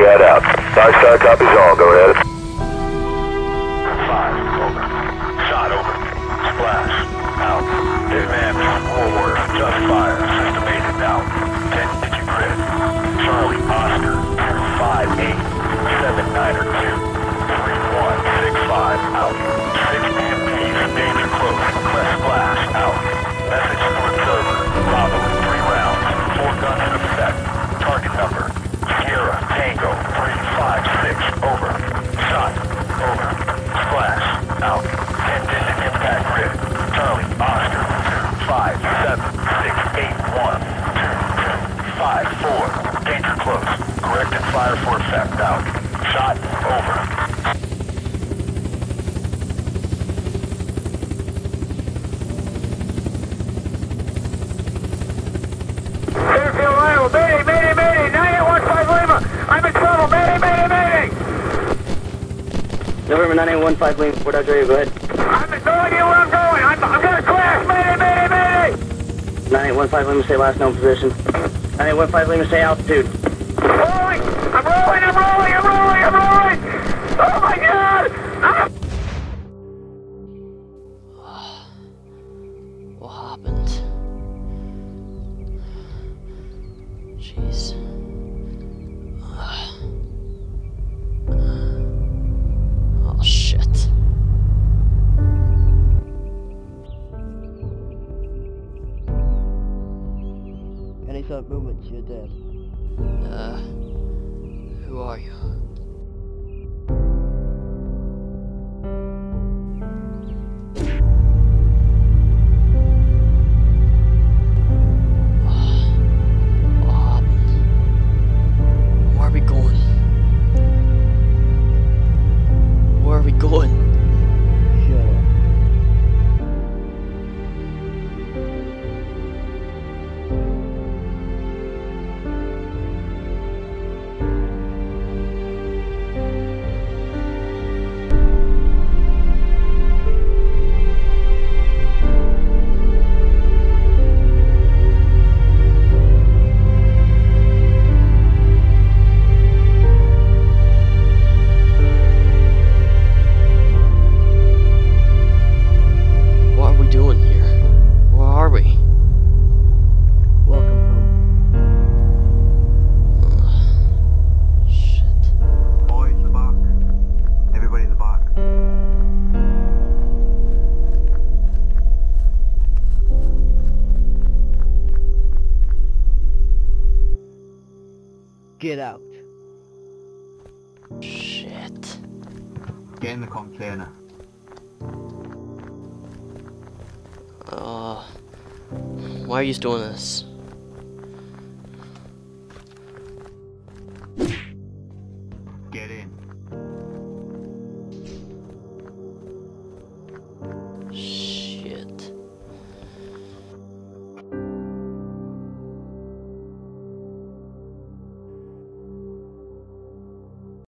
head out. Five star copies all. Go ahead. Five, over. Shot, over. Splash, out. Man, war. Just fire. System 8 is down. 10 digit grid. Charlie, Oscar, 258. 7 Niner 2. 3165, out. 6 PMPs, danger close. Quest splash, out. Message to observer. Bravo, 3 rounds. 4 guns in effect. Target number. Sierra, Tango, 356, over. Shot, over. Splash, out. 10 digit impact grid. Charlie, Oscar, 257, 681, 22, 54. Danger close. Corrected fire for effect, out. Shot, over. Mayday, Mayday, 9815 Lima. I'm in trouble, Mayday, Mayday, Mayday. November 9815 Lima, Fort Algeria, go ahead. I'm no idea where I'm going. 9815 Lima, stay last known position. 9815 Lima, stay altitude. Rolling, I'm rolling, I'm rolling, I'm rolling, I'm rolling. Oh my God. I'm What happened? Sudden movements, you're dead. Get out. Shit. Get in the container. Uh, why are you doing this?